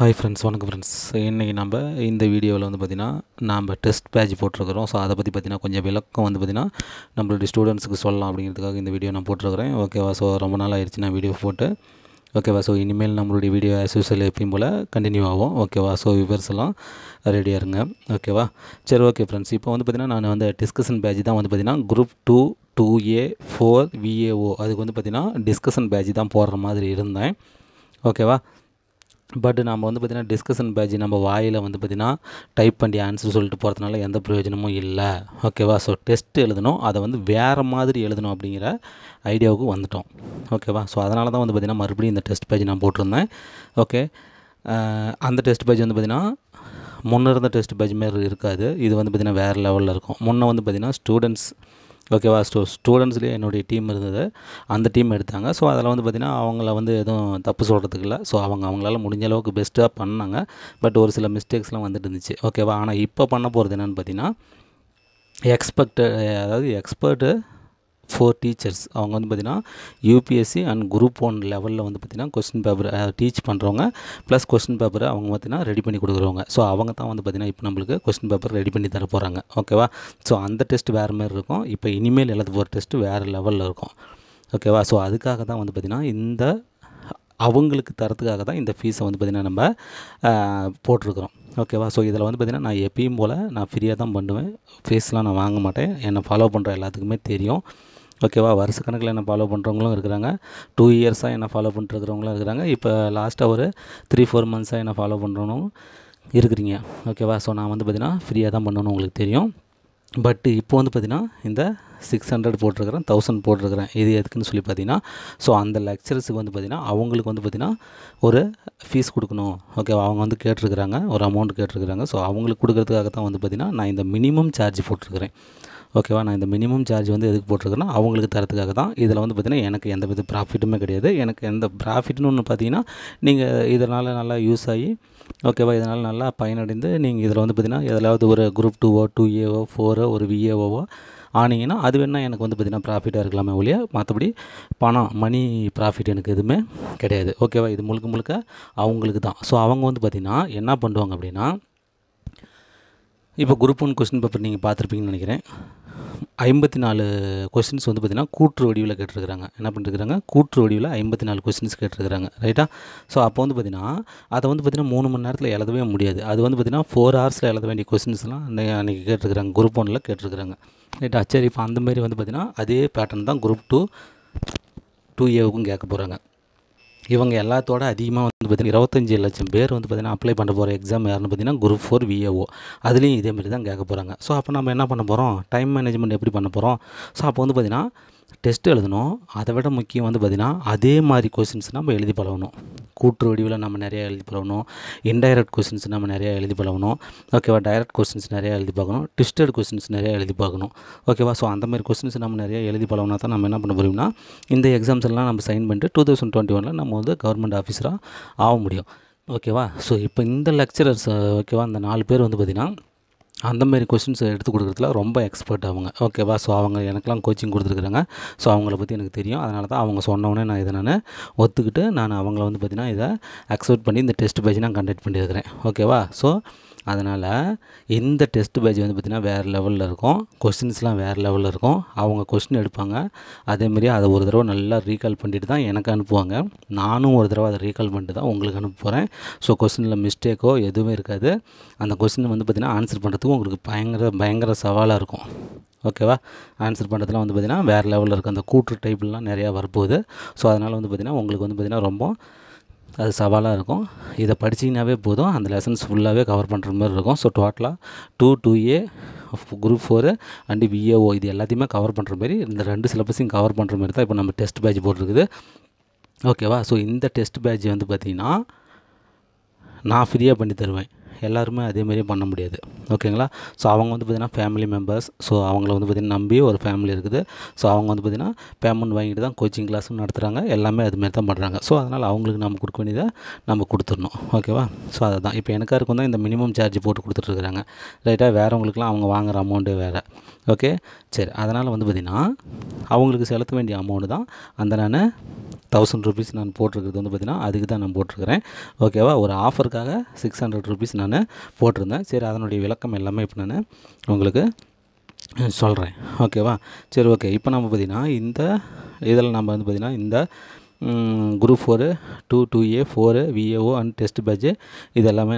Hi friends வணக்கம் friends இன்றைக்கி நம்ம இந்த வீடியோவில் வந்து பார்த்திங்கன்னா நம்ம டெஸ்ட் பேட்ச் போட்டிருக்கிறோம். ஸோ அதை பற்றி பார்த்திங்கன்னா கொஞ்சம் விளக்கம் வந்து பார்த்திங்கன்னா நம்மளுடைய ஸ்டூடெண்ட்ஸுக்கு சொல்லலாம் அப்படிங்கிறதுக்காக இந்த வீடியோ நான் போட்டிருக்கிறேன். ஓகேவா ஸோ ரொம்ப நாள் ஆயிடுச்சு நான் வீடியோ போட்டு. ஓகேவா ஸோ இனிமேல் நம்மளுடைய வீடியோ ஆஸ் யூஸ்வல் எப்பயும் போல் கண்டினியூ ஆகும் ஓகேவா ஸோ விவர்ஸ் எல்லாம் ரெடியாக இருங்க. ஓகேவா சரி ஓகே ஃப்ரெண்ட்ஸ் இப்போ வந்து பார்த்திங்கன்னா நான் வந்து டிஸ்கஷன் பேட்ச் தான் வந்து பார்த்திங்கன்னா group two two A four VAO அதுக்கு வந்து பார்த்திங்கன்னா டிஸ்கஷன் பேட்ச் தான் போடுற மாதிரி இருந்தேன். ஓகேவா பட் நம்ம வந்து பார்த்திங்கன்னா டிஸ்கஷன் பேஜ் நம்ம வாயில் வந்து பார்த்திங்கன்னா டைப் பண்ணி ஆன்சர் சொல்லிட்டு போகிறதுனால எந்த பிரயோஜனமும் இல்லை. ஓகேவா ஸோ டெஸ்ட் எழுதணும். அதை வந்து வேறு மாதிரி எழுதணும் அப்படிங்கிற ஐடியாவுக்கு வந்துட்டோம். ஓகேவா ஸோ அதனால தான் வந்து பார்த்திங்கன்னா மறுபடியும் இந்த டெஸ்ட் பேஜ் நான் போட்டிருந்தேன். ஓகே அந்த டெஸ்ட் பேஜ் வந்து பார்த்திங்கன்னா முன்னே இருந்த டெஸ்ட் பேஜ் மாரி இருக்காது. இது வந்து பார்த்திங்கன்னா வேறு லெவலில் இருக்கும். முன்னே வந்து பார்த்திங்கன்னா ஸ்டூடெண்ட்ஸ் ஓகேவா? ஸ்டூ ஸ்டூடெண்ட்ஸ்லேயே என்னுடைய டீம் இருந்தது. அந்த டீம் எடுத்தாங்க. ஸோ அதில் வந்து பார்த்திங்கன்னா அவங்கள வந்து எதுவும் தப்பு சொல்கிறதுக்கு இல்லை. ஸோ அவங்க அவங்களால முடிஞ்ச அளவுக்கு பெஸ்ட்டாக பண்ணாங்க. பட் ஒரு சில மிஸ்டேக்ஸ்லாம் வந்துட்டு இருந்துச்சு. ஓகேவா? ஆனால் இப்போ பண்ண போகிறது என்னென்னு பார்த்தீங்கன்னா எக்ஸ்பெக்ட் அதாவது எக்ஸ்பர்ட்டு ஃபோர் டீச்சர்ஸ் அவங்க வந்து பார்த்திங்கன்னா யூபிஎஸ்சி அண்ட் குரூப் ஒன் லெவலில் வந்து பார்த்திங்கன்னா கொஸ்டின் பேப்பர் டீச் பண்ணுறவங்க ப்ளஸ் கொஸ்டின் பேப்பரை அவங்க பார்த்திங்கன்னா ரெடி பண்ணி கொடுக்குறவங்க. ஸோ அவங்க தான் வந்து பார்த்திங்கன்னா இப்போ நம்மளுக்கு கொஸ்டின் பேப்பர் ரெடி பண்ணி தர போகிறாங்க ஓகேவா ஸோ அந்த டெஸ்ட் வேறு மாதிரி இருக்கும். இப்போ இனிமேல் எழுத போகிற டெஸ்ட்டு வேறு லெவலில் இருக்கும். ஓகேவா ஸோ அதுக்காக தான் வந்து பார்த்திங்கன்னா இந்த அவங்களுக்கு தரத்துக்காக தான் இந்த ஃபீஸை வந்து பார்த்திங்கன்னா நம்ம போட்டிருக்கிறோம். ஓகேவா ஸோ இதில் வந்து பார்த்திங்கன்னா நான் எப்பயும் போல் நான் ஃப்ரீயாக தான் பண்ணுவேன். ஃபீஸ்லாம் நான் வாங்க மாட்டேன். என்னை ஃபாலோ பண்ணுற எல்லாத்துக்குமே தெரியும். ஓகேவா? வருஷக்கணக்கில் என்ன ஃபாலோ பண்ணுறவங்களும் இருக்கிறாங்க. டூ இயர்ஸாக என்ன ஃபாலோ பண்ணிட்டுருக்கிறவங்களும் இருக்கிறாங்க. இப்போ லாஸ்ட்டாக ஒரு த்ரீ ஃபோர் மந்த்ஸாக என்ன ஃபாலோ பண்ணுறவனும் இருக்கிறீங்க. ஓகேவா? ஸோ நான் வந்து பார்த்திங்கன்னா ஃப்ரீயாக தான் பண்ணணும் உங்களுக்கு தெரியும். பட் இப்போ வந்து பார்த்திங்கன்னா இந்த சிக்ஸ் ஹண்ட்ரட் போட்டிருக்கிறேன் தௌசண்ட் போட்டிருக்கிறேன். இது எதுக்குன்னு சொல்லி பார்த்தீங்கன்னா ஸோ அந்த லெக்சர்ஸுக்கு வந்து பார்த்திங்கன்னா அவங்களுக்கு வந்து பார்த்திங்கன்னா ஒரு ஃபீஸ் கொடுக்கணும். ஓகேவா? அவங்க வந்து கேட்டிருக்கிறாங்க ஒரு அமௌண்ட் கேட்டிருக்கிறாங்க. ஸோ அவங்களுக்கு கொடுக்கறதுக்காக தான் வந்து பார்த்திங்கன்னா நான் இந்த மினிமம் சார்ஜ் போட்டிருக்கிறேன். ஓகேவா நான் இந்த மினிமம் சார்ஜ் வந்து எதுக்கு போட்டிருக்கேன்னா அவங்களுக்கு தரத்துக்காக தான். இதில் வந்து பார்த்திங்கன்னா எனக்கு எந்த வித ப்ராஃபிட்டுமே கிடையாது. எனக்கு எந்த ப்ராஃபிட்னு ஒன்று பார்த்தீங்கன்னா நீங்கள் இதனால் நல்லா யூஸ் ஆகி ஓகேவா இதனால் நல்லா பயனடைந்து நீங்கள் இதில் வந்து பார்த்திங்கன்னா எதாவது ஒரு குரூப் டூவோ டூ ஏவோ ஃபோரோ ஒரு விஏஓவோ ஆனீங்கன்னா அது வேணால் எனக்கு வந்து பார்த்திங்கன்னா ப்ராஃபிட்டாக இருக்கலாமே ஒழிய மற்றபடி பணம் மணி ப்ராஃபிட் எனக்கு எதுவுமே கிடையாது. ஓகேவா இது முழுக்க முழுக்க அவங்களுக்கு தான். ஸோ அவங்க வந்து பார்த்திங்கன்னா என்ன பண்ணுவாங்க அப்படின்னா இப்போ குரூப் ஒன் கொஸ்டின் பேப்பர் நீங்கள் பார்த்துருப்பீங்கன்னு நினைக்கிறேன். ஐம்பத்தி நாலு கொஸ்டின்ஸ் வந்து பார்த்திங்கன்னா கூற்று வடிவில் கேட்டிருக்கிறாங்க. என்ன பண்ணிருக்கிறாங்க? கூற்று வடிவில் ஐம்பத்தி நாலு கொஸ்டின்ஸ் கேட்டிருக்கிறாங்க ரைட்டா ஸோ அப்போ வந்து பார்த்திங்கன்னா அதை வந்து பார்த்திங்கன்னா மூணு மணி நேரத்தில் எழுதவே முடியாது. அது வந்து பார்த்திங்கன்னா ஃபோர் ஹவர்ஸில் எழுத வேண்டிய கொஸ்டின்ஸ்லாம் அன்றைக்கி கேட்டிருக்கிறாங்க. குரூப் ஒனில் கேட்டிருக்கிறாங்க. ரைட்டா சரி இப்போ அந்தமாரி வந்து பார்த்திங்கன்னா அதே பேட்டர்ன் தான் குரூப் டூ டூ ஏவுக்கும் கேட்க போகிறாங்க இவங்க எல்லாத்தோட அதிகமாக வந்து பார்த்திங்கன்னா இருபத்தஞ்சி லட்சம் பேர் வந்து பார்த்திங்கன்னா அப்ளை பண்ண போகிற எக்ஸாம் யாருன்னு பார்த்தீங்கன்னா குரூப் ஃபோர் விஏஓ அதுலேயும் இதேமாரி தான் கேட்க போகிறாங்க ஸோ அப்போ நம்ம என்ன பண்ண போகிறோம் டைம் மேனேஜ்மெண்ட் எப்படி பண்ண போகிறோம் ஸோ அப்போ வந்து பார்த்திங்கன்னா டெஸ்ட் எழுதணும். அதை விட முக்கியம் வந்து பார்த்திங்கன்னா அதே மாதிரி கொஸ்டின்ஸ் நம்ம எழுதி பழகணும். கூற்று வடிவில் நம்ம நிறையா எழுதி பழகணும். இன்டைரக்ட் கொஸ்டின்ஸ் நம்ம நிறையா எழுதி பழகணும். ஓகேவா டைரக்ட் கொஸ்டின்ஸ் நிறையா எழுதி பார்க்கணும். ட்விஸ்டட் கொஸ்டின்ஸ் நிறையா எழுதி பார்க்கணும். ஓகேவா ஸோ அந்த மாதிரி கொஸ்டின்ஸ் நம்ம நிறையா எழுதி பழகினா தான் நம்ம என்ன பண்ண முடியும்னா இந்த எக்ஸாம்ஸ் எல்லாம் நம்ம சைன் பண்ணிட்டு டூ தௌசண்ட் டுவெண்ட்டி ஒனில் நம்ம வந்து கவர்மெண்ட் ஆஃபீஸராக ஆக முடியும். ஓகேவா ஸோ இப்போ இந்த லெக்சரர்ஸ் ஓகேவா அந்த நாலு பேர் வந்து பார்த்திங்கன்னா அந்தமாரி கொஸ்டின்ஸ் எடுத்து கொடுக்குறதுல ரொம்ப எக்ஸ்பர்ட் அவங்க. ஓகேவா ஸோ அவங்க எனக்கெலாம் கோச்சிங் கொடுத்துருக்குறாங்க. ஸோ அவங்கள பற்றி எனக்கு தெரியும். அதனால தான் அவங்க சொன்னோடனே நான் இதை நான் ஒத்துக்கிட்டு நான் அவங்கள வந்து பார்த்திங்கன்னா இதை அக்செப்ட் பண்ணி இந்த டெஸ்ட் பேஜ் நான் கண்டக்ட் பண்ணியிருக்கிறேன். ஓகேவா ஸோ அதனால் இந்த டெஸ்ட் பேஜ் வந்து பார்த்திங்கன்னா வேறு லெவலில் இருக்கும். கொஸ்டின்ஸ்லாம் வேறு லெவலில் இருக்கும். அவங்க கொஸ்டின் எடுப்பாங்க. அதேமாரி அதை ஒரு தடவை நல்லா ரீகால் பண்ணிட்டு தான் எனக்கு அனுப்புவாங்க. நானும் ஒரு தடவை அதை ரீகால் பண்ணிட்டு தான் உங்களுக்கு அனுப்ப போகிறேன் ஸோ கொஸ்டினில் மிஸ்டேக்கோ எதுவுமே இருக்காது. அந்த கொஸ்டின் வந்து பார்த்திங்கன்னா ஆன்சர் பண்ணுறதுக்கும் உங்களுக்கு பயங்கர பயங்கர சவாலாக இருக்கும். ஓகேவா ஆன்சர் பண்ணுறதுலாம் வந்து பார்த்திங்கன்னா வேறு லெவலில் இருக்கும் அந்த கூற்று டைப்லாம் நிறையா வரப்போகுது. ஸோ அதனால் வந்து பார்த்திங்கன்னா உங்களுக்கு வந்து பார்த்திங்கன்னா ரொம்ப அது சவாலாக இருக்கும். இதை படிச்சிங்கனாவே போதும். அந்த லெசன்ஸ் ஃபுல்லாகவே கவர் பண்ணுற மாதிரி இருக்கும். ஸோ டோட்டலாக two two A group four and VAO இது எல்லாத்தையுமே கவர் பண்ணுற மாதிரி இந்த ரெண்டு சிலபஸையும் கவர் பண்ணுற மாதிரி தான் இப்போ நம்ம டெஸ்ட் பேட்ச் போட்டிருக்குது. ஓகேவா ஸோ இந்த டெஸ்ட் பேட்ச் வந்து பார்த்திங்கன்னா நான் ஃப்ரீயாக பண்ணி தருவேன். எல்லாருமே அதேமாரியே பண்ண முடியாது. ஓகேங்களா? ஸோ அவங்க வந்து பார்த்திங்கன்னா ஃபேமிலி மெம்பர்ஸ் ஸோ அவங்கள வந்து பார்த்திங்கன்னா நம்பி ஒரு ஃபேமிலி இருக்குது. ஸோ அவங்க வந்து பார்த்திங்கன்னா பேமெண்ட் வாங்கிட்டு தான் கோச்சிங் கிளாஸும் நடத்துகிறாங்க எல்லாமே அதுமாரி தான் பண்ணுறாங்க ஸோ அதனால் அவங்களுக்கு நம்ம கொடுக்க வேண்டியதை நம்ம கொடுத்துடணும். ஓகேவா? ஸோ அதுதான். இப்போ எனக்காக இருக்கும் தான் இந்த மினிமம் சார்ஜ் போட்டு கொடுத்துட்ருக்குறாங்க ரைட்டாக வேறவங்களுக்குலாம் அவங்க வாங்குகிற அமௌண்ட்டு வேறு. ஓகே சரி. அதனால் வந்து பார்த்திங்கன்னா அவங்களுக்கு செலுத்த வேண்டிய அமௌண்ட்டு தான் அந்த நான் தௌசண்ட் ருபீஸ் நான் போட்டிருக்கிறது வந்து பார்த்திங்கன்னா அதுக்கு தான் நான் போட்டிருக்கிறேன். ஓகேவா? ஒரு ஆஃபருக்காக சிக்ஸ் ஹண்ட்ரட் ருபீஸ் நான் போட்டிருந்தேன். சரி அதனுடைய விளக்கம் எல்லாமே இப்போ நான் உங்களுக்கு சொல்கிறேன் ஓகேவா? சரி ஓகே. இப்போ நம்ம பார்த்திங்கன்னா இந்த இதில் நம்ம வந்து பார்த்திங்கன்னா இந்த group four two two A four VAO and test batch இது எல்லாமே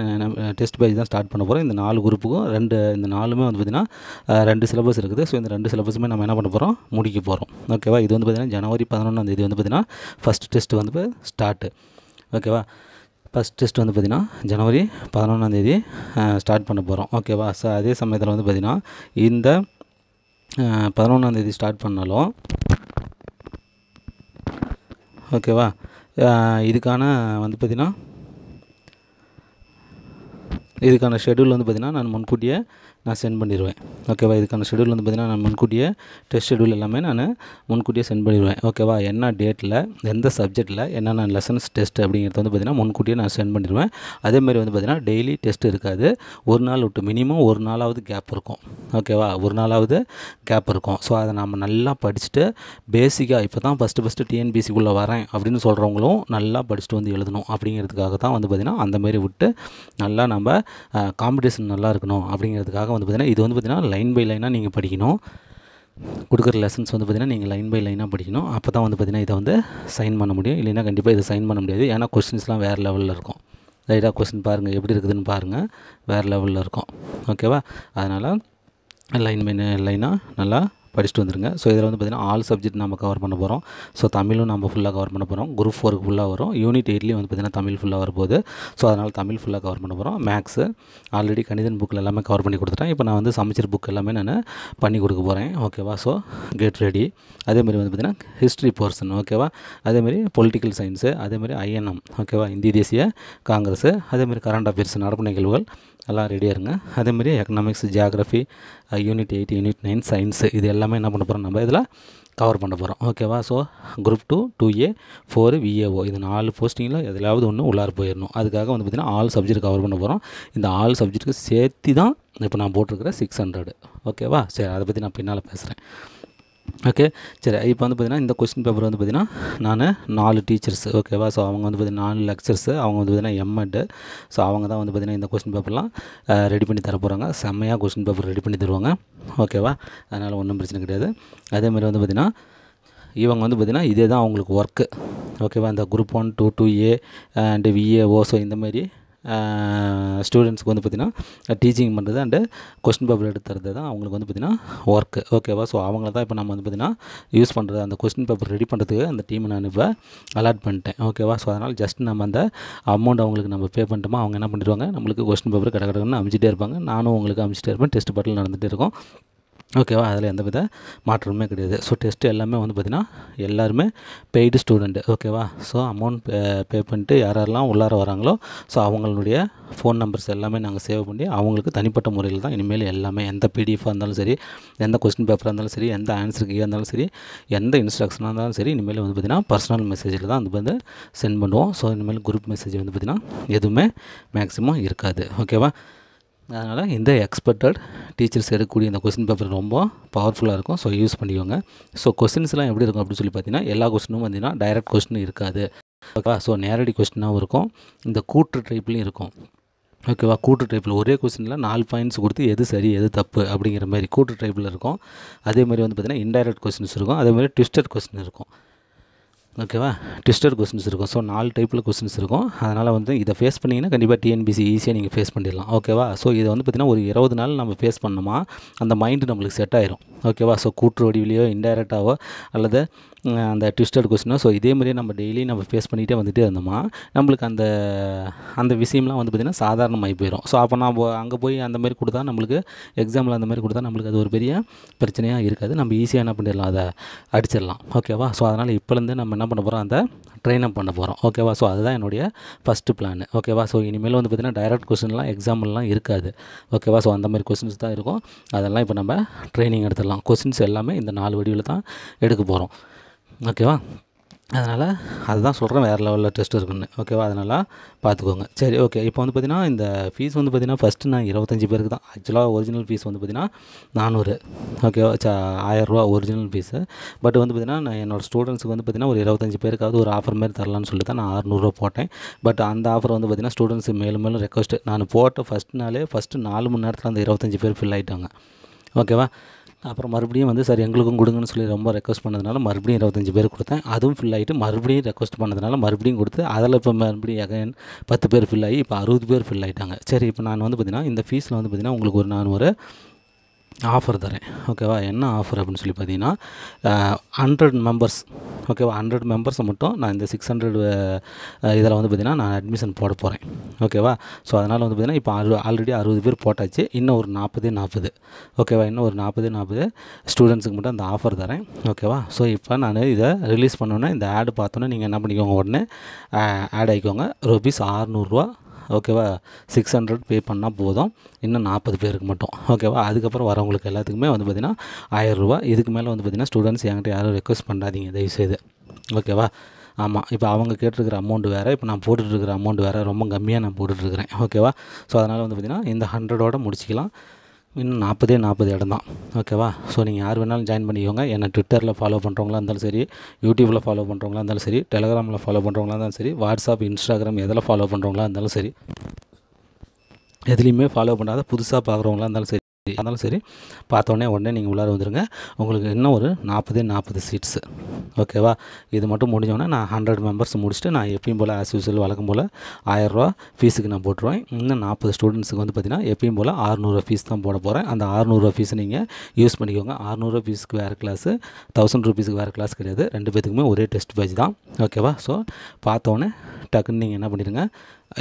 டெஸ்ட் பேட்ச் தான் ஸ்டார்ட் பண்ண போகிறோம் இந்த நாலு குரூப்புக்கும் ரெண்டு இந்த நாலுமே வந்து பார்த்திங்கன்னா ரெண்டு சிலபஸ் இருக்குது. ஸோ இந்த ரெண்டு சிலபஸுமே நம்ம என்ன பண்ண போகிறோம் முடிக்க போகிறோம் ஓகேவா? இது வந்து பார்த்திங்கன்னா ஜனவரி பதினொன்றாந்தேதி வந்து பார்த்திங்கன்னா ஃபஸ்ட் டெஸ்ட் வந்து ஸ்டார்ட்டு ஓகேவா? ஃபஸ்ட் டெஸ்ட் வந்து பார்த்திங்கன்னா ஜனவரி பதினொன்றாந்தேதி ஸ்டார்ட் பண்ண போகிறோம் ஓகேவா ஸோ அதே சமயத்தில் வந்து பார்த்திங்கன்னா இந்த பதினொன்றாந்தேதி ஸ்டார்ட் பண்ணாலும் ஓகேவா இதுக்கான வந்து பார்த்திங்கன்னா இதுக்கான ஷெடியூல் வந்து பார்த்திங்கன்னா நான் முன்கூட்டியே நான் சென்ட் பண்ணிடுவேன் ஓகேவா இதுக்கான ஷெடியூல் வந்து பார்த்திங்கன்னா நான் முன்கூட்டியே டெஸ்ட் ஷெடியூல் எல்லாமே நான் முன்கூட்டியே சென்ட் பண்ணிடுவேன் ஓகேவா என்ன டேட்டில் எந்த சப்ஜெக்ட்டில் என்னென்ன லெசன்ஸ் டெஸ்ட் அப்படிங்கிறது வந்து பார்த்திங்கன்னா முன்கூட்டியே நான் சென்ட் பண்ணிடுவேன் அதேமாதிரி வந்து பார்த்திங்கன்னா டெய்லி டெஸ்ட் இருக்காது. ஒரு நாள் விட்டு மினிமம் ஒரு நாளாவது கேப் இருக்கும். ஓகேவா ஒரு நாளாவது கேப் இருக்கும். ஸோ அதை நம்ம நல்லா படிச்சுட்டு பேசிக்காக இப்போ தான் ஃபஸ்ட்டு ஃபஸ்ட்டு டிஎன்பிசிக்குள்ளே வரேன் அப்படின்னு சொல்கிறவங்களும் நல்லா படிச்சுட்டு வந்து எழுதணும் அப்படிங்கிறதுக்காக தான் வந்து பார்த்திங்கன்னா அந்தமாரி விட்டு நல்லா நம்ம காம்படிஷன் நல்லா இருக்கணும் அப்படிங்கிறதுக்காக வந்து பார்த்திங்கன்னா இது வந்து பார்த்திங்கன்னா லைன் பை லைனாக நீங்கள் படிக்கணும். கொடுக்குற லெசன்ஸ் வந்து பார்த்திங்கன்னா நீங்கள் லைன் பை லைனாக படிக்கணும். அப்போ தான் வந்து பார்த்திங்கன்னா இதை வந்து சைன் பண்ண முடியும். இல்லைன்னா கண்டிப்பாக இதை சைன் பண்ண முடியாது. ஏன்னா கொஸ்டின்ஸ்லாம் வேறு லெவலில் இருக்கும். ரைட்டாக கொஸ்டின் பாருங்கள் எப்படி இருக்குதுன்னு பாருங்கள் வேறு லெவலில் இருக்கும். ஓகேவா அதனால் லைன் பை லைனாக நல்லா படிச்சுட்டு வந்துருங்க. ஸோ இதில் வந்து பார்த்திங்கன்னா ஆல் சப்ஜெக்ட் நம்ம கவர் பண்ண போகிறோம் ஸோ தமிழும் நம்ம ஃபுல்லாக கவர் பண்ண போகிறோம் குரூப் ஃபோருக்கு ஃபுல்லாக வரும். யூனிட் எயிட்லேயும் வந்து பார்த்திங்கன்னா தமிழ் ஃபுல்லாக வரப்போகுது. ஸோ அதனால் தமிழ் ஃபுல்லாக கவர் பண்ண போகிறோம் மேக்ஸு ஆல்ரெடி கணிதன் புக்கில் எல்லாமே கவர் பண்ணி கொடுத்துட்டேன். இப்போ நான் வந்து சமைச்சர் புக் எல்லாமே நான் பண்ணி கொடுக்க போகிறேன் ஓகேவா ஸோ கெட் ரெடி அதேமாதிரி வந்து பார்த்திங்கன்னா ஹிஸ்ட்ரி போர்ஷன் ஓகேவா அதேமாதிரி பொலிட்டிக்கல் சயின்ஸு அதேமாதிரி ஐஎன்எம் ஓகேவா இந்திய தேசிய காங்கிரஸ் அதேமாதிரி கரண்ட் அஃபேர்ஸ் நடப்பு நிகழ்வுகள் எல்லாம் ரெடியாக இருங்க. அதேமாதிரி economics geography unit eight unit nine science இது எல்லாமே என்ன பண்ண போகிறோம் நம்ம இதில் கவர் பண்ண போகிறோம் ஓகேவா so group two two A four VAO இது நாலு போஸ்டிங்கில் எதுலையாவது ஒன்று உள்ளார போயிடணும் அதுக்காக வந்து பார்த்திங்கன்னா ஆல் சப்ஜெக்ட் கவர் பண்ண போகிறோம் இந்த ஆல் சப்ஜெக்ட்டுக்கு சேர்த்து தான் இப்போ நான் போட்டிருக்கிற சிக்ஸ் ஹண்ட்ரடு ஓகேவா சரி அதை பற்றி நான் பின்னால் பேசுகிறேன் ஓகே சரி இப்போ வந்து பார்த்திங்கன்னா இந்த கொஸ்டின் பேப்பர் வந்து பார்த்திங்கன்னா நான் நாலு டீச்சர்ஸ் ஓகேவா ஸோ அவங்க வந்து பார்த்திங்கன்னா நாலு லெக்சர்ஸ் அவங்க வந்து பார்த்திங்கன்னா எம்எட் ஸோ அவங்க தான் வந்து பார்த்திங்கன்னா இந்த கொஸ்டின் பேப்பர்லாம் ரெடி பண்ணி தர போகிறாங்க செம்மையாக கொஸ்டின் பேப்பர் ரெடி பண்ணி தருவாங்க. ஓகேவா அதனால் ஒன்றும் பிரச்சனை கிடையாது. அதேமாதிரி வந்து பார்த்திங்கன்னா இவங்க வந்து பார்த்திங்கன்னா இதே தான் அவங்களுக்கு ஒர்க்கு ஓகேவா இந்த group one two two A and VAO so இந்தமாரி ஸ்டூடெண்ட்ஸ்க்கு வந்து பார்த்திங்கன்னா டீச்சிங் பண்ணுறது அண்டு கொஸ்டின் பேப்பர் எடுத்து தரது தான் அவங்களுக்கு வந்து பார்த்திங்கன்னா ஒர்க்கு ஓகேவா ஸோ அவங்கள தான் இப்போ நம்ம வந்து பார்த்திங்கன்னா யூஸ் பண்ணுறது அந்த கொஸ்டின் பேப்பர் ரெடி பண்ணுறதுக்கு அந்த டீமை நான் இப்போ அலாட் பண்ணிட்டேன். ஓகேவா ஸோ அதனால் ஜஸ்ட் நம்ம அந்த அமௌண்ட் அவங்களுக்கு நம்ம பே பண்ணிட்டோமா அவங்க என்ன பண்ணிடுவாங்க? நம்மளுக்கு கொஸ்டின் பேப்பர் கடை கடைன்னு அமைச்சிட்டே இருப்பாங்க. நானும் உங்களுக்கு அமிச்சிட்டே இருப்பேன். டெஸ்ட் பாட்டில் நடந்துகிட்டே இருக்கும். ஓகேவா? அதில் எந்த வித மாற்றமுமே கிடையாது. ஸோ டெஸ்ட்டு எல்லாமே வந்து பார்த்திங்கன்னா எல்லாருமே பெய்டு ஸ்டூடெண்ட்டு ஓகேவா? ஸோ அமௌண்ட் பே பே பண்ணிட்டு யார் யாரெல்லாம் உள்ளார வராங்களோ ஸோ அவங்களுடைய ஃபோன் நம்பர்ஸ் எல்லாமே நாங்கள் சேவ் பண்ணி அவங்களுக்கு தனிப்பட்ட முறையில் தான் இனிமேல் எல்லாமே எந்த பிடிஎஃபாக இருந்தாலும் சரி எந்த கொஸ்டின் பேப்பராக இருந்தாலும் சரி எந்த ஆன்சர் கீயாக இருந்தாலும் சரி எந்த இன்ஸ்ட்ரக்ஷனாக இருந்தாலும் சரி இனிமேல் வந்து பார்த்திங்கன்னா பர்சனல் மெசேஜில் தான் அது வந்து சென்ட் பண்ணுவோம். ஸோ இனிமேல் குரூப் மெசேஜ் வந்து பார்த்திங்கன்னா எதுவுமே மேக்ஸிமம் இருக்காது. ஓகேவா? அதனால் இந்த எக்ஸ்பெக்டட் டீச்சர்ஸ் எடுக்கக்கூடிய இந்த கொஸ்டின் பேப்பர் ரொம்ப பவர்ஃபுல்லாக இருக்கும். ஸோ யூஸ் பண்ணிக்கோங்க. ஸோ கொஸ்டின்ஸ்லாம் எப்படி இருக்கும் அப்படின்னு சொல்லி பார்த்தீங்கன்னா எல்லா கொஸ்டினும் பார்த்தீங்கன்னா டைரக்ட் கொஸ்டின் இருக்காது. ஓகேவா ஸோ நேரடி கொஸ்டினாகவும் இருக்கும். இந்த கூற்று டைப்லேயும் இருக்கும். ஓகேவா கூட்டு டைப்பில் ஒரே கொஸ்டினில் நாலு பாயிண்ட்ஸ் கொடுத்து எது சரி எது தப்பு அப்படிங்கிற மாதிரி கூட்டு டைப்பில் இருக்கும். அதே மாதிரி வந்து பார்த்திங்கன்னா இன்டைரக்ட் கொஸ்டின்ஸ் இருக்கும். அதே மாதிரி ட்விஸ்டட் கொஸ்டின் இருக்கும். ஓகேவா டிஸ்டர் கொஸ்டின்ஸ் இருக்கும். ஸோ நாலு டைப்பில் கொஸ்டின்ஸ் இருக்கும். அதனால் வந்து இதை ஃபேஸ் பண்ணிங்கன்னா கண்டிப்பாக டிஎன்பிசி ஈஸியாக நீங்கள் ஃபேஸ் பண்ணிடலாம். ஓகேவா ஸோ இதை வந்து பார்த்திங்கன்னா ஒரு இருபது நாள் நம்ம ஃபேஸ் பண்ணோமா அந்த மைண்டு நம்மளுக்கு செட் ஆயிரும். ஓகேவா ஸோ கூற்று வடிவிலையோ இன்டைரக்டாவோ அல்லது அந்த ட்விஸ்டட் கொஸ்டினோ ஸோ இதே மாதிரியே நம்ம டெய்லி நம்ம ஃபேஸ் பண்ணிகிட்டே வந்துகிட்டே இருந்தோமா நம்மளுக்கு அந்த அந்த விஷயம்லாம் வந்து பார்த்திங்கன்னா சாதாரணமாகி போயிடும் ஸோ அப்போ நம்ம அங்கே போய் அந்த மாதிரி கொடுத்தா நம்மளுக்கு எக்ஸாமில் அந்த மாதிரி கொடுத்தா நம்மளுக்கு அது ஒரு பெரிய பிரச்சனையாக இருக்காது. நம்ம ஈஸியாக என்ன பண்ணிடலாம் அதை அடிச்சிடலாம். ஓகேவா ஸோ அதனால் இப்போலேருந்து நம்ம என்ன பண்ண போகிறோம் அந்த ட்ரெயின் அப் பண்ண போகிறோம் ஓகேவா ஸோ அதுதான் என்னுடைய ஃபஸ்ட்டு பிளான் ஓகேவா ஸோ இனிமேல் வந்து பார்த்திங்கன்னா டைரக்ட் கொஸ்டின்லாம் எக்ஸாம்லாம் இருக்காது. ஓகேவா ஸோ அந்த மாதிரி கொஸ்டின்ஸ் தான் இருக்கும். அதெல்லாம் இப்போ நம்ம ட்ரைனிங் எடுத்துடலாம். கொஸ்டின்ஸ் எல்லாமே இந்த நாலு வடிவில் தான் எடுக்க போகிறோம் ஓகேவா? அதனால் அதுதான் சொல்கிறேன் வேறு லெவலில் டெஸ்ட் இருக்குன்னு. ஓகேவா? அதனால் பார்த்துக்கோங்க சரி ஓகே இப்போ வந்து பார்த்திங்கன்னா இந்த ஃபீஸ் வந்து பார்த்திங்கன்னா ஃபஸ்ட்டு நான் இருபத்தஞ்சி பேருக்கு தான். ஆக்சுவலாக ஒரிஜினல் ஃபீஸ் வந்து பார்த்திங்கன்னா நானூறு. ஓகேவா ச ஆயிரரூவா ஒரிஜினல் ஃபீஸு பட் வந்து பார்த்திங்கன்னா நான் என்னோடய ஸ்டூடெண்ட்ஸுக்கு வந்து பார்த்திங்கன்னா ஒரு இருபத்தஞ்சி பேருக்காவது ஒரு ஆஃபர் மாதிரி தரலான்னு சொல்லி தான் நான் அறநூறுவா போட்டேன். பட் அந்த ஆஃபர் வந்து பார்த்திங்கன்னா ஸ்டூடெண்ட்ஸுக்கு மேலும் மேலும் ரெக்வஸ்ட்டு நான் போட்ட ஃபஸ்ட் நாளே ஃபஸ்ட்டு நாலு மணி நேரத்தில் அந்த இருபத்தஞ்சி பேர் ஃபில் ஆகிட்டாங்க ஓகேவா? அப்புறம் மறுபடியும் வந்து சார் எங்களுக்கும் கொடுங்கன்னு சொல்லி ரொம்ப ரெக்வஸ்ட் பண்ணதுனால மறுபடியும் இருபத்தஞ்சி பேர் கொடுத்தேன். அதுவும் ஃபில் ஆகிட்டு மறுபடியும் ரெக்வஸ்ட் பண்ணதுனால மறுபடியும் கொடுத்து அதில் இப்போ மறுபடியும் அகைன் பத்து பேர் ஃபில் ஆகி இப்போ அறுபது பேர் ஃபில் ஆகிட்டாங்க சரி இப்போ நான் வந்து பார்த்திங்கன்னா இந்த ஃபீஸில் வந்து பார்த்திங்கன்னா உங்களுக்கு ஒரு நான் ஒரு ஆஃபர் தரேன். ஓகேவா? என்ன ஆஃபர் அப்படின்னு சொல்லி பார்த்தீங்கன்னா ஹண்ட்ரட் மெம்பர்ஸ் ஓகேவா? ஹண்ட்ரட் மெம்பர்ஸை மட்டும் நான் இந்த சிக்ஸ் ஹண்ட்ரட் இதில் வந்து பார்த்திங்கன்னா நான் அட்மிஷன் போட போகிறேன் ஓகேவா? ஸோ அதனால் வந்து பார்த்திங்கன்னா இப்போ அறு ஆல்ரெடி அறுபது பேர் போட்டாச்சு. இன்னும் ஒரு நாற்பது நாற்பது. ஓகேவா? இன்னும் ஒரு நாற்பது நாற்பது ஸ்டூடெண்ட்ஸுக்கு மட்டும் அந்த ஆஃபர் தரேன். ஓகேவா? ஸோ இப்போ நான் இதை ரிலீஸ் பண்ணோன்னே இந்த ஆடு பார்த்தோன்னே நீங்கள் என்ன பண்ணிக்கோங்க உடனே ஆட் ஆகிக்கோங்க ருபீஸ் ஆறுநூறுவா ஓகேவா? சிக்ஸ் ஹண்ட்ரட் பே பண்ணால் போதும். இன்னும் நாற்பது பேருக்கு மட்டும். ஓகேவா? அதுக்கப்புறம் வரவங்களுக்கு எல்லாத்துக்குமே வந்து பார்த்திங்கன்னா ஆயிரரூபா இதுக்கு மேலே வந்து பார்த்திங்கன்னா ஸ்டூடெண்ட்ஸ் என்கிட்ட யாரும் ரெக்வஸ்ட் பண்ணாதீங்க தயவுசெய்து. ஓகேவா? ஆமாம் இப்போ அவங்க கேட்டிருக்கிற அமௌண்ட் வேறு. இப்போ நான் போட்டுட்ருக்கிற அமௌண்ட் வேறு. ரொம்ப கம்மியாக நான் போட்டுட்ருக்கிறேன் ஓகேவா? ஸோ அதனால் வந்து பார்த்திங்கன்னா இந்த ஹண்ட்ரடோட முடிச்சிக்கலாம். இன்னும் நாற்பதே நாற்பது இடம் தான் ஓகேவா? ஸோ நீங்கள் யார் வேணாலும் ஜாயின் பண்ணிக்கோங்க. என்னை ட்விட்டரில் ஃபாலோ பண்ணுறவங்களா இருந்தாலும் சரி யூடியூப்பில் ஃபாலோ பண்ணுறவங்களா இருந்தாலும் சரி டெலகிராமில் ஃபாலோ பண்ணுறவங்களா இருந்தாலும் சரி வாட்ஸ்அப் இன்ஸ்டாகிராம் எதில் ஃபாலோ பண்ணுறவங்களா இருந்தாலும் சரி எதுலேயுமே ஃபாலோ பண்ணாத புதுசாக பார்க்குறவங்களா இருந்தாலும் சரி. அதனாலும் சரி பார்த்தோன்னே உடனே நீங்கள் உள்ளார வந்துடுங்க உங்களுக்கு இன்னும் ஒரு நாற்பதே நாற்பது சீட்ஸு ஓகேவா இது மட்டும் முடிஞ்சோடனே நான் ஹண்ட்ரட் மெம்பர்ஸ் முடிச்சுட்டு நான் எப்பயும் போல் ஆஸ் யூஸ்வல் வழக்கம் போல் ஆயிரரூவா ஃபீஸுக்கு நான் போட்டுருவேன். இன்னும் நாற்பது ஸ்டூடெண்ட்ஸுக்கு வந்து பார்த்திங்கன்னா எப்பயும் போல் ஆறுநூறுவா ஃபீஸ் தான் போட போகிறேன் அந்த ஆறுநூறுவா ஃபீஸை நீங்கள் யூஸ் பண்ணிக்கோங்க. ஆறுநூறுவா ஃபீஸுக்கு வேறு கிளாஸு தௌசண்ட் ருபீஸுக்கு வேறு கிளாஸ் கிடையாது. ரெண்டு பேத்துக்குமே ஒரே டெஸ்ட் பேஜ் தான். ஓகேவா ஸோ பார்த்தோன்னே டக்குன்னு நீங்கள் என்ன பண்ணிடுங்க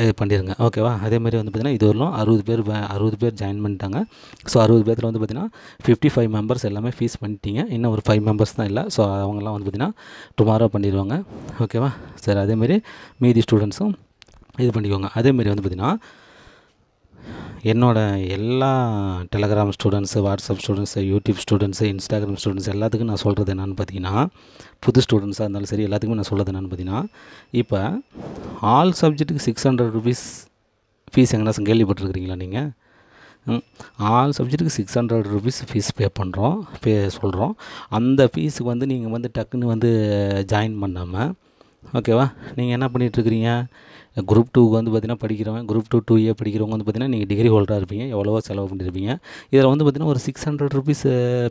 இது பண்ணிடுங்க ஓகேவா அதேமாதிரி வந்து பார்த்திங்கன்னா இது வரலும் அறுபது பேர் அறுபது பேர் ஜாயின் பண்ணிட்டாங்க. ஸோ அறுபது பேரில் வந்து பார்த்திங்கன்னா ஃபிஃப்டி ஃபைவ் மெம்பர்ஸ் எல்லாமே ஃபீஸ் பண்ணிட்டீங்க. இன்னும் ஒரு ஃபைவ் மெம்பர்ஸ் தான் இல்லை. ஸோ அவங்கெல்லாம் வந்து பார்த்திங்கன்னா டுமாரோ பண்ணிடுவாங்க ஓகேவா சரி அதேமாரி மீதி ஸ்டூடெண்ட்ஸும் இது பண்ணிக்கோங்க. அதேமாரி வந்து பார்த்திங்கன்னா என்னோடய எல்லா Telegram students WhatsApp students YouTube students Instagram students எல்லாத்துக்கும் நான் சொல்கிறது என்னென்னு பார்த்தீங்கன்னா புது ஸ்டூடெண்ட்ஸாக இருந்தாலும் சரி எல்லாத்துக்குமே நான் சொல்கிறது என்னென்னு பார்த்தீங்கன்னா இப்போ ஆல் சப்ஜெக்ட்டுக்கு சிக்ஸ் ஹண்ட்ரட் ருபீஸ் ஃபீஸ் எங்கன்னா கேள்விப்பட்டிருக்கிறீங்களா நீங்கள் ஆல் சப்ஜெக்ட்டுக்கு six hundred rupees fees pay பண்ணுறோம் பே சொல்கிறோம் அந்த ஃபீஸுக்கு வந்து நீங்கள் வந்து டக்குன்னு வந்து ஜாயின் பண்ணாமல் ஓகேவா நீங்கள் என்ன பண்ணிகிட்ருக்கிறீங்க குரூப் டூக்கு வந்து பார்த்திங்கன்னா படிக்கிறவங்க குரூப் டூ டூ ஏ படிக்கிறவங்க வந்து பார்த்தீங்கன்னா நீங்கள் டிகிரி ஹோல்டராக இருப்பீங்க எவ்வளவோ செலவு பண்ணியிருப்பீங்க இதில் வந்து பார்த்திங்கன்னா ஒரு சிக்ஸ் ஹண்ட்ரட் ருபீஸ்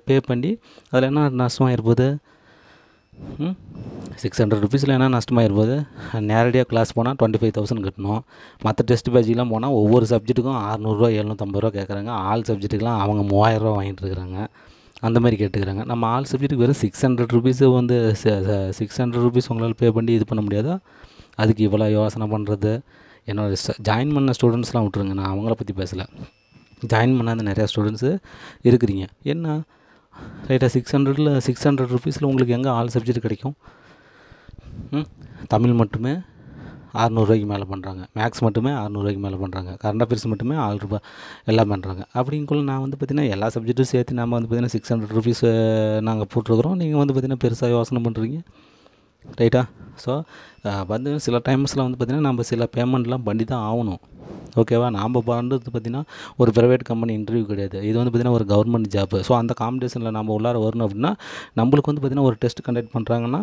பே பண்ணி அதில் என்ன நஷ்டமாக இருப்போது சிக்ஸ் ஹண்ட்ரட் ருபீஸில் என்ன நஷ்டமாக இருப்போது நேரடியாக கிளாஸ் போனால் டுவெண்ட்டி ஃபைவ் தௌசண்ட் கட்டணும் மற்ற டெஸ்ட் பேஜ்லாம் போனால் ஒவ்வொரு சப்ஜெக்ட்டுக்கும் அறநூறுவா எழுநூற்றம்பது ரூபா கேட்குறாங்க ஆல் சப்ஜெக்ட்டுக்கெலாம் அவங்க மூவாயிரரூவா வாங்கிட்டு இருக்கிறாங்க அந்த மாதிரி கேட்டுக்கிறாங்க. நம்ம ஆல் சப்ஜெக்ட்டுக்கு வெறும் சிக்ஸ் ஹண்ட்ரட் ருபீஸு வந்து சிக்ஸ் ஹண்ட்ரட் ருபீஸ் உங்களால் பே பண்ணி இது பண்ண முடியாதா? அதுக்கு இவ்வளோ யோசனை பண்ணுறது. என்னோட ஜாயின் பண்ண ஸ்டூடெண்ட்ஸ்லாம் விட்ருங்க நான் அவங்கள பற்றி பேசலை. ஜாயின் பண்ணாத நிறையா ஸ்டூடெண்ட்ஸு இருக்கிறீங்க. என்ன? ரைட்டாக சிக்ஸ் ஹண்ட்ரடில் சிக்ஸ் ஹண்ட்ரட் ருபீஸில் உங்களுக்கு எங்கே ஆல் சப்ஜெக்ட் கிடைக்கும்? தமிழ் மட்டுமே அறநூறுவாய்க்கு மேலே பண்ணுறாங்க மேக்ஸ் மட்டுமே அறநூறுவாய்க்கு மேலே பண்ணுறாங்க கரண்ட் அஃபேர்ஸ் மட்டுமே ஆறு ரூபாய் எல்லாம் பண்ணுறாங்க அப்படிங்குள்ள நான் வந்து பார்த்திங்கன்னா எல்லா சப்ஜெக்ட்டும் சேர்த்து நம்ம வந்து பார்த்திங்கன்னா சிக்ஸ் ஹண்ட்ரட் ருபீஸ் நாங்கள் போட்டிருக்கிறோம். நீங்கள் வந்து பார்த்திங்கன்னா பெருசாக யோசனை பண்ணுறீங்க ரைட்டா ஸோ வந்து சில டைம்ஸில் வந்து பார்த்திங்கன்னா நம்ம சில பேமெண்ட்லாம் பண்ணி தான் ஆகணும். ஓகேவா நாம் பண்ணுறது பார்த்திங்கன்னா ஒரு ப்ரைவேட் கம்பெனி இன்டர்வியூ கிடையாது. இது வந்து பார்த்திங்கன்னா ஒரு கவர்மெண்ட் ஜாப்பு ஸோ அந்த காம்படிஷனில் நம்ம உள்ளார வரணும் அப்படின்னா நம்மளுக்கு வந்து பார்த்திங்கன்னா ஒரு டெஸ்ட் கண்டக்ட் பண்ணுறாங்கன்னா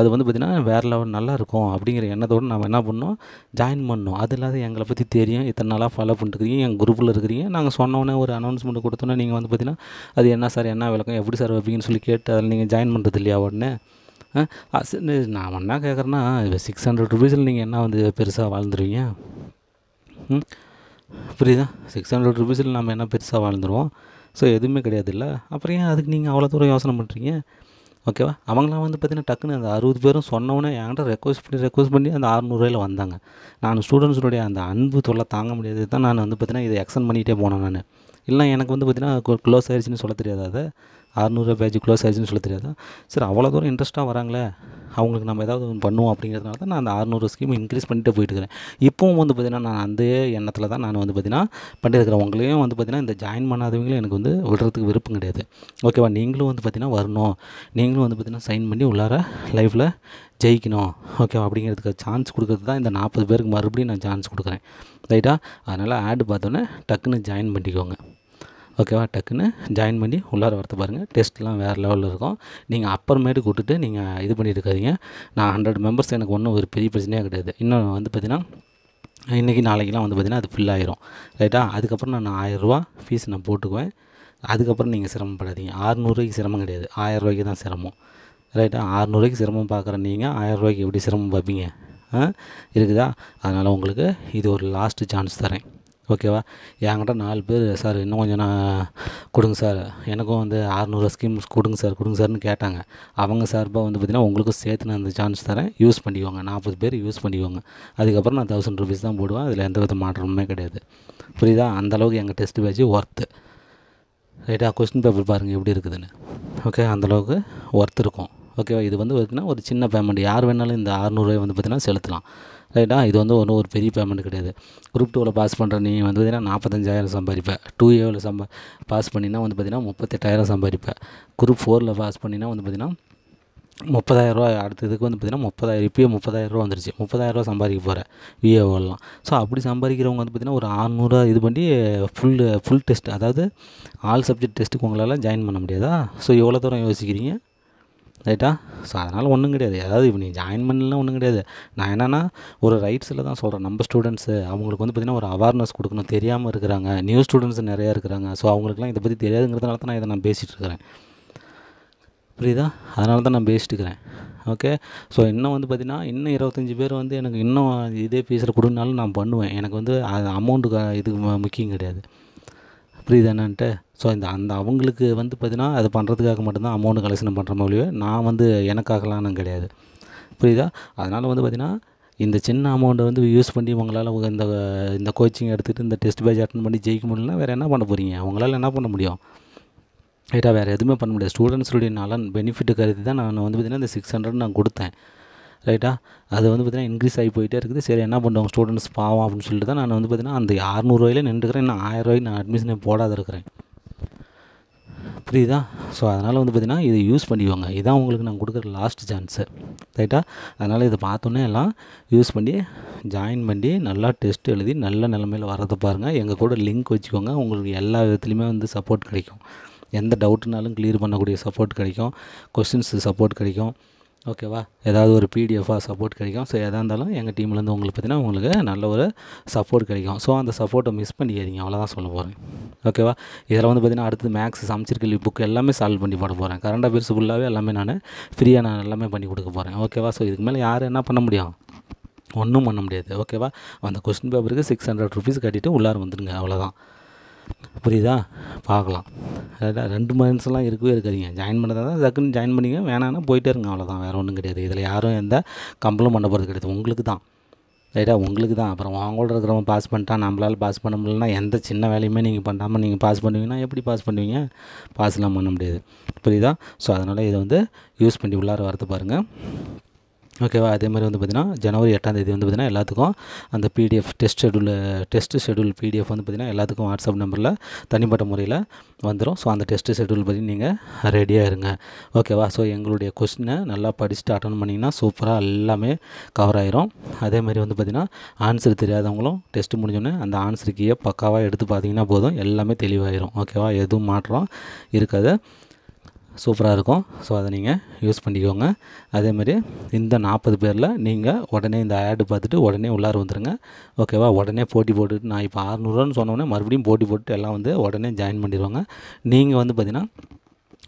அது வந்து பார்த்திங்கன்னா வேறு லெவல் நல்லாயிருக்கும் அப்படிங்கிற எண்ணத்தோடு நம்ம என்ன பண்ணோம் ஜாயின் பண்ணோம் அது இல்லாத எங்களை பற்றி தெரியும். இத்தனை நாளாக ஃபாலோ பண்ணிட்டுருக்கீங்க எங்கள் குரூப்பில் இருக்கிறீங்க. நாங்கள் சொன்னோன்னே ஒரு அனௌன்ஸ்மெண்ட் கொடுத்தோன்னே நீங்கள் வந்து பார்த்திங்கன்னா அது என்ன சார் என்ன விளக்கம்? எப்படி சார் வைப்பீங்கன்னு சொல்லி கேட்டு அதில் நீங்கள் ஜாயின் பண்ணுறது இல்லையா உடனே? நான் என்ன கேட்குறேன்னா சிக்ஸ் ஹண்ட்ரட் ருபீஸில் நீங்கள் என்ன வந்து பெருசாக வாழ்ந்துருவீங்க? ம் புரியுதா? சிக்ஸ் ஹண்ட்ரட் ருபீஸில் நம்ம என்ன பெருசாக வாழ்ந்துருவோம்? ஸோ எதுவுமே கிடையாது இல்லை அப்புறம் ஏன் அதுக்கு நீங்கள் அவ்வளோ தூரம் யோசனை பண்ணுறீங்க ஓகேவா அவங்களாம் வந்து பார்த்திங்கன்னா டக்குன்னு அந்த அறுபது பேரும் சொன்னோன்னே என்கிட்ட ரெக்வஸ்ட் பண்ணி ரெக்வஸ்ட் பண்ணி அந்த அறநூறுவாயில் வந்தாங்க. நான் ஸ்டூடெண்ட்ஸுடைய அந்த அன்பு தொல்லை தாங்க முடியாது. தான் நான் வந்து பார்த்திங்கன்னா இதை எக்ஸ்டன் பண்ணிகிட்டே போனேன் நான். இல்லை எனக்கு வந்து பார்த்திங்கன்னா க்ளோஸ் ஆயிடுச்சுன்னு சொல்ல தெரியாது அதை. அறநூறுவா பேஜ் க்ளோஸ் ஆயிடுச்சுன்னு சொல்ல தெரியாது? சரி அவ்வளோ தூரம் இன்ட்ரெஸ்ட்டாக வராங்களே அவங்களுக்கு நம்ம ஏதாவது ஒன்று பண்ணுவோம் அப்படிங்கிறதுனால தான் நான் அந்த அறநூறு ஸ்கீம் இன்க்ரீஸ் பண்ணிட்டு போயிட்டு இருக்கிறேன். இப்போவும் வந்து பார்த்திங்கன்னா நான் அந்த எண்ணத்தில் தான் நான் வந்து பார்த்திங்கன்னா பண்ணியிருக்கிறேன் உங்களையும் வந்து பார்த்திங்கன்னா இந்த ஜாயின் பண்ணாதவங்களும் எனக்கு வந்து விடுறதுக்கு விருப்பம் கிடையாது. ஓகேவா நீங்களும் வந்து பார்த்திங்கன்னா வரணும். நீங்களும் வந்து பார்த்திங்கன்னா சைன் பண்ணி உள்ளார லைஃப்பில் ஜெயிக்கணும். ஓகேவா அப்படிங்கிறதுக்கு சான்ஸ் கொடுக்குறது தான் இந்த நாற்பது பேருக்கு மறுபடியும் நான் சான்ஸ் கொடுக்குறேன். ரைட்டா அதனால் ஆடு பார்த்தோன்னே டக்குன்னு ஜாயின் பண்ணிக்கோங்க. ஓகேவா? டக்குன்னு ஜாயின் பண்ணி உள்ளார வரத்து பாருங்கள் டெஸ்ட்லாம் வேறு லெவலில் இருக்கும். நீங்கள் அப்புறமேட்டு கூட்டுட்டு நீங்கள் இது பண்ணிட்டு இருக்காதீங்க. நான் ஹண்ட்ரட் மெம்பர்ஸ் எனக்கு ஒன்றும் ஒரு பெரிய பிரச்சனையாக கிடையாது. இன்னும் வந்து பார்த்திங்கன்னா இன்றைக்கி நாளைக்கெலாம் வந்து பார்த்திங்கன்னா அது ஃபில் ஆயிரும். ரைட்டா அதுக்கப்புறம் நான் ஆயிரரூவா ஃபீஸ் நான் போட்டுக்குவேன். அதுக்கப்புறம் நீங்கள் சிரமப்படாதீங்க. ஆறுநூறுவாய்க்கு சிரமம் கிடையாது. ஆயிரரூவாய்க்கு தான் சிரமம். ரைட்டா ஆறுநூறுவாய்க்கு சிரமம் பார்க்குற நீங்கள் ஆயிரரூவாய்க்கு எப்படி சிரமம் பார்ப்பீங்க இருக்குதா? அதனால் உங்களுக்கு இது ஒரு லாஸ்ட்டு சான்ஸ் தரேன். ஓகேவா? என்கிட்ட நாலு பேர் சார் இன்னும் கொஞ்சம் நான் கொடுங்க சார். எனக்கும் வந்து அறநூறு ஸ்கீம்ஸ் கொடுங்க சார். கொடுங்க சார்னு கேட்டாங்க. அவங்க சார்பாக வந்து பார்த்திங்கன்னா உங்களுக்கும் சேர்த்து நான் அந்த சான்ஸ் தரேன். யூஸ் பண்ணிக்கோங்க. நாற்பது பேர் யூஸ் பண்ணிக்கோங்க. அதுக்கப்புறம் நான் தௌசண்ட் ருபீஸ் தான் போடுவேன். அதில் எந்த வித மாற்றமுமே கிடையாது. புரியுதா? அந்தளவுக்கு எங்கள் டெஸ்ட் பேட்ச் ஒர்த்து ரைட்டாக கொஸ்டின் பேப்பர் பாருங்கள் எப்படி இருக்குதுன்னு. ஓகே அந்தளவுக்கு ஒர்த் இருக்கும். ஓகேவா இது வந்து பார்த்திங்கன்னா ஒரு சின்ன பேமெண்ட் யார் வேணாலும் இந்த அறநூறுவாய் வந்து பார்த்திங்கன்னா செலுத்தலாம். ரைட்டா இது வந்து ஒன்றும் ஒரு பெரிய பேமெண்ட் கிடையாது. குரூப் டூவில் பாஸ் பண்ணுற நீ வந்து பார்த்திங்கன்னா நாற்பத்தஞ்சாயிரம் சம்பாதிப்பேன் டூ ஏவில் சம்பா பாஸ் பண்ணினா வந்து பார்த்திங்கன்னா முப்பத்தெட்டாயிரம் சம்பாதிப்பேன் குரூப் ஃபோரில் பாஸ் பண்ணினா வந்து பார்த்திங்கன்னா முப்பதாயிரரூவா அடுத்த இதுக்கு வந்து பார்த்திங்கன்னா முப்பதாயிரம் இப்போயே முப்பதாயிரரூவா வந்துருச்சு. முப்பதாயிரரூவா சம்பாதிக்க போகிறேன் விஏஓலாம் ஸோ அப்படி சம்பாதிக்கிறவங்க வந்து பார்த்திங்கன்னா ஒரு ஆறுநூறுவா இது பண்ணி ஃபுல் ஃபுல் டெஸ்ட் அதாவது ஆல் சப்ஜெக்ட் டெஸ்ட்டுக்கு உங்களால் ஜாயின் பண்ண முடியாதா? ஸோ எவ்வளோ தூரம் யோசிக்கிறீங்க? ரைட்டா? ஸோ அதனால் ஒன்றும் கிடையாது. அதாவது இப்போ நீ ஜாயின் பண்ணலாம் ஒன்றும் கிடையாது. நான் என்னென்னா ஒரு ரைட்ஸில் தான் சொல்கிறேன் நம்ம ஸ்டூடெண்ட்ஸு அவங்களுக்கு வந்து பார்த்திங்கன்னா ஒரு அவேர்னஸ் கொடுக்கணும். தெரியாமல் இருக்கிறாங்க. நியூ ஸ்டூடெண்ட்ஸ் நிறையா இருக்கிறாங்க. ஸோ அவங்களுக்குலாம் இதை பற்றி தெரியாதுங்கிறதுனால தான் நான் இதை நான் பேசிகிட்டு இருக்கிறேன். புரியுதா? அதனால தான் நான் பேசிட்டு இருக்கிறேன். ஓகே ஸோ இன்னும் வந்து பார்த்திங்கன்னா இன்னும் இருபத்தஞ்சி பேர் வந்து எனக்கு இன்னும் இதே ஃபீஸில் கொடுனாலும் நான் பண்ணுவேன். எனக்கு வந்து அது அமௌண்ட்டு இதுக்கு முக்கியம் கிடையாது. புரியுது என்னன்ட்டு? ஸோ இந்த அந்த அவங்களுக்கு வந்து பார்த்திங்கன்னா அது பண்ணுறதுக்காக மட்டும்தான் அமௌண்ட் கலெக்ஷன் பண்ணுற மாதிரியோ நான் வந்து எனக்காகலாம் நான் கிடையாது. புரியுதா? அதனால் வந்து பார்த்திங்கன்னா இந்த சின்ன அமௌண்ட்டை வந்து யூஸ் பண்ணி உங்களால் இந்த இந்த கோச்சிங் எடுத்துகிட்டு இந்த டெஸ்ட் பேஜ் அட்டன் பண்ணி ஜெயிக்க முடியலன்னா வேறு என்ன பண்ண போகிறீங்க உங்களால் என்ன பண்ண முடியும்? ரைட்டாக வேறு எதுவுமே பண்ண முடியாது. ஸ்டூடெண்ட்ஸுடைய நலன் பெனிஃபிட்டு கருதி தான் நான் வந்து பார்த்திங்கன்னா இந்த சிக்ஸ் ஹண்ட்ரட் நான் கொடுத்தேன். ரைட்டா அது வந்து பார்த்திங்கன்னா இன்க்ரீஸ் ஆகி போயிட்டே இருக்குது. சரி என்ன பண்ணுவாங்க ஸ்டூடெண்ட்ஸ் பாவம் அப்படின்னு சொல்லிட்டு தான் நான் வந்து பார்த்திங்கன்னா அந்த அறநூறுவாயிலே நின்றுக்கிறேன். நான் ஆயிரரூவாய்க்கு நான் அட்மிஷனே போடாத இருக்கிறேன். புரியுதா? ஸோ அதனால் வந்து பார்த்திங்கன்னா இதை யூஸ் பண்ணிக்கோங்க இதான் உங்களுக்கு நான் கொடுக்குற லாஸ்ட் சான்ஸு ரைட்டா அதனால் இதை பார்த்தோன்னே எல்லாம் யூஸ் பண்ணி ஜாயின் பண்ணி நல்லா டெஸ்ட் எழுதி நல்ல நிலமையில் வரதை பாருங்கள் எங்கள் கூட லிங்க் வச்சுக்கோங்க. உங்களுக்கு எல்லா விதத்துலையுமே வந்து சப்போர்ட் கிடைக்கும். எந்த டவுட்னாலும் க்ளியர் பண்ணக்கூடிய சப்போர்ட் கிடைக்கும். கொஸ்டின்ஸு சப்போர்ட் கிடைக்கும். ஓகேவா? ஏதாவது ஒரு பிடிஎஃபாக சப்போர்ட் கிடைக்கும். ஸோ எதாக இருந்தாலும் எங்கள் டீம்லேருந்து உங்களுக்கு பார்த்தீங்கன்னா உங்களுக்கு நல்ல ஒரு சப்போர்ட் கிடைக்கும். ஸோ அந்த சப்போர்ட்டை மிஸ் பண்ணிக்காதீங்க அவ்வளோதான் சொல்ல போகிறேன் ஓகேவா? இதில் வந்து பார்த்திங்கன்னா அடுத்து மேக்ஸ் சமைச்சிருக்கல் புக் எல்லாமே சால்வ் பண்ணி போட போகிறேன் கரண்ட் அஃபேர்ஸ் ஃபுல்லாகவே எல்லாமே நான் ஃப்ரீயாக நான் எல்லாமே பண்ணி கொடுக்க போகிறேன் ஓகேவா? ஸோ இதுக்கு மேலே யார் என்ன பண்ண முடியும்? ஒன்றும் பண்ண முடியாது. ஓகேவா? அந்த கொஸ்டின் பேப்பருக்கு சிக்ஸ் ஹண்ட்ரட் ருபீஸ் கட்டிட்டு உள்ளார வந்துடுங்க. அவ்வளோதான் புரியுதா? பார்க்கலாம். ரெண்டு மந்த்ஸ்லாம் இருக்கவே இருக்காதீங்க. ஜாயின் பண்ணதா தான் டக்குன்னு ஜாயின் பண்ணிங்க வேணான்னா போயிட்டே இருங்க அவ்வளோதான் வேறு ஒன்றும் கிடையாது. இதில் யாரும் எந்த கம்பளும் பண்ண போகிறது கிடையாது. உங்களுக்கு தான். ரைட்டா உங்களுக்கு தான். அப்புறம் அவங்களோட இருக்கிறவங்க பாஸ் பண்ணிட்டான். நம்மளால் பாஸ் பண்ண முடியலன்னா எந்த சின்ன வேலையுமே நீங்கள் பண்ணாமல் நீங்கள் பாஸ் பண்ணுவீங்கன்னா எப்படி பாஸ் பண்ணுவீங்க? பாஸ்லாம் பண்ண முடியாது. புரியுதா? ஸோ அதனால் இதை வந்து யூஸ் பண்ணி உள்ளார வரது பாருங்கள் ஓகேவா அதே மாதிரி வந்து பார்த்திங்கன்னா ஜனவரி எட்டாம் தேதி வந்து பார்த்திங்கன்னா எல்லாத்துக்கும் அந்த PDF test schedule test schedule PDF வந்து பார்த்திங்கன்னா எல்லாத்துக்கும் வாட்ஸ்அப் நம்பரில் தனிப்பட்ட முறையில் வந்துடும் ஸோ அந்த டெஸ்ட் ஷெடியூல் பற்றி நீங்கள் ரெடியாக இருங்க. ஓகேவா ஸோ எங்களுடைய கொஸ்டினை நல்லா படிச்சுட்டு அட்டன் பண்ணிங்கன்னா சூப்பராக எல்லாமே கவர் ஆயிரும். அதே மாதிரி வந்து பார்த்திங்கன்னா ஆன்சர் தெரியாதவங்களும் டெஸ்ட் முடிஞ்சோடனே அந்த ஆன்சர் கீயை பக்காவாக எடுத்து பார்த்தீங்கன்னா போதும். எல்லாமே தெளிவாயிரும். ஓகேவா எதுவும் மாற்றம் இருக்காது. சூப்பராக இருக்கும் ஸோ அதை நீங்கள் யூஸ் பண்ணிக்கோங்க. அதேமாதிரி இந்த நாற்பது பேரில் நீங்கள் உடனே இந்த ஆடு பார்த்துட்டு உடனே உள்ளார வந்துடுங்க ஓகேவா உடனே போட்டி போட்டுட்டு நான் இப்போ அறநூறுவான்னு சொன்னோடனே மறுபடியும் போட்டி போட்டு எல்லாம் வந்து உடனே ஜாயின் பண்ணிடுவாங்க நீங்கள் வந்து பார்த்திங்கன்னா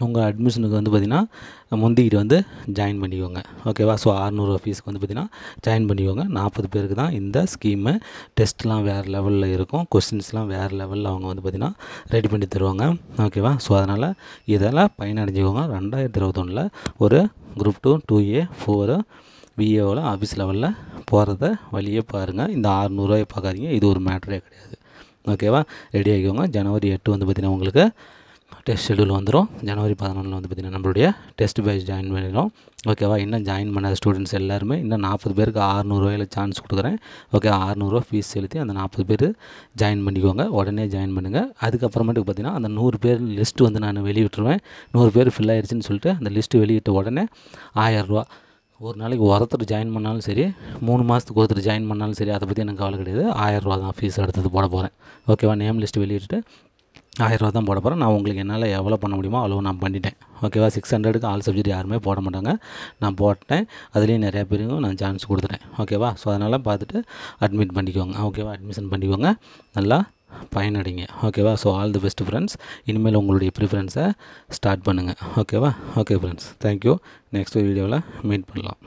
உங்கள் அட்மிஷனுக்கு வந்து பார்த்திங்கன்னா முந்திக்கிட்டு வந்து ஜாயின் பண்ணிக்கோங்க. ஓகேவா ஸோ அறநூறுவா ஃபீஸ்க்கு வந்து பார்த்திங்கன்னா ஜாயின் பண்ணிக்கோங்க. நாற்பது பேருக்கு தான் இந்த ஸ்கீமு டெஸ்ட்லாம் வேறு லெவலில் இருக்கும். கொஸ்டின்ஸ்லாம் வேறு லெவலில் அவங்க வந்து பார்த்திங்கன்னா ரெடி பண்ணி தருவாங்க. ஓகேவா ஸோ அதனால் இதெல்லாம் பயனடைஞ்சிக்கோங்க. ரெண்டாயிரத்தி இருபத்தொன்னில் ஒரு group two two A four விஏஓவில் office லெவலில் போகிறத வழியே பாருங்கள் இந்த அறநூறுவாயை பார்க்காதீங்க. இது ஒரு மேட்டரே கிடையாது. ஓகேவா ரெடி ஆகிக்கோங்க. ஜனவரி எட்டு வந்து பார்த்திங்கன்னா உங்களுக்கு டெஸ்ட் ஷெடியூல் வந்துடும் ஜனவரி பதினொன்றில் வந்து பார்த்திங்கன்னா நம்மளுடைய டெஸ்ட் பேட்ச் ஜாயின் பண்ணிடும் ஓகேவா இன்னும் ஜாயின் பண்ணாத ஸ்டூடெண்ட்ஸ் எல்லாருமே இன்னும் நாற்பது பேருக்கு ஆறுநூறுவாயில் சான்ஸ் கொடுக்குறேன். ஓகே ஆறுநூறுவா ஃபீஸ் செலுத்தி அந்த நாற்பது பேர் ஜாயின் பண்ணிக்கோங்க. உடனே ஜாயின் பண்ணுங்கள் அதுக்கப்புறமேட்டுக்கு பார்த்தீங்கன்னா அந்த நூறு பேர் லிஸ்ட்டு வந்து நான் வெளியிட்டுருவேன். நூறு பேர் ஃபில் ஆயிடுச்சுன்னு சொல்லிட்டு அந்த லிஸ்ட்டு வெளியிட்ட உடனே ஆயரூவா ஒரு நாளைக்கு ஒருத்தர் ஜாயின் பண்ணாலும் சரி மூணு மாதத்துக்கு ஒருத்தர் ஜாயின் பண்ணாலும் சரி அதை பற்றி எனக்கு கவலை கிடையாது. ஆயிரரூவா தான் ஃபீஸ் எடுத்தது போட போகிறேன் ஓகேவா நேம் லிஸ்ட் வெளியிட்டு ஆயிரரூவா தான் போட போகிறேன் நான் உங்களுக்கு என்னால் எவ்வளோ பண்ண முடியுமோ அவ்வளோ நான் பண்ணிட்டேன். ஓகேவா சிக்ஸ் ஹண்ட்ரடுக்கு ஆல் சப்ஜெக்ட் யாருமே போட மாட்டாங்க. நான் போட்டேன். அதுலேயும் நிறையா பேருக்கும் நான் சான்ஸ் கொடுத்துட்டேன். ஓகேவா ஸோ அதனால் பார்த்துட்டு அட்மிட் பண்ணிக்கோங்க. ஓகேவா அட்மிஷன் பண்ணிக்கோங்க. நல்லா பயனடைங்க. ஓகேவா so all the best friends இனிமேல் உங்களுடைய ப்ரிஃபரன்ஸை ஸ்டார்ட் பண்ணுங்கள் ஓகேவா okay friends thank you next வீடியோவில் மீட் பண்ணலாம்.